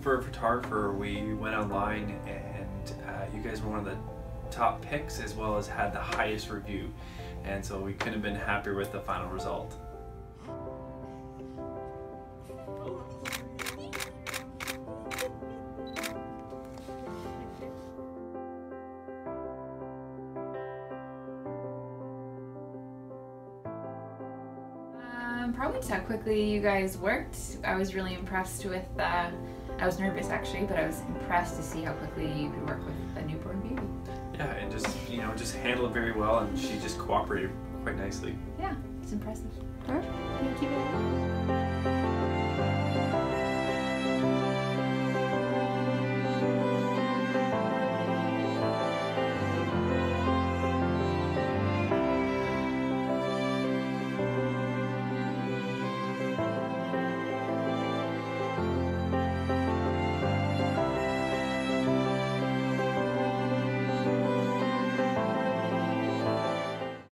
for a photographer, we went online and uh, you guys were one of the top picks as well as had the highest review. And so we couldn't have been happier with the final result. Um, probably just how quickly you guys worked. I was really impressed with. Uh, I was nervous actually, but I was impressed to see how quickly you could work with a newborn baby. Yeah, and just you know just handled it very well, and she just cooperated quite nicely. Yeah, it's impressive. Perfect. Thank you very much.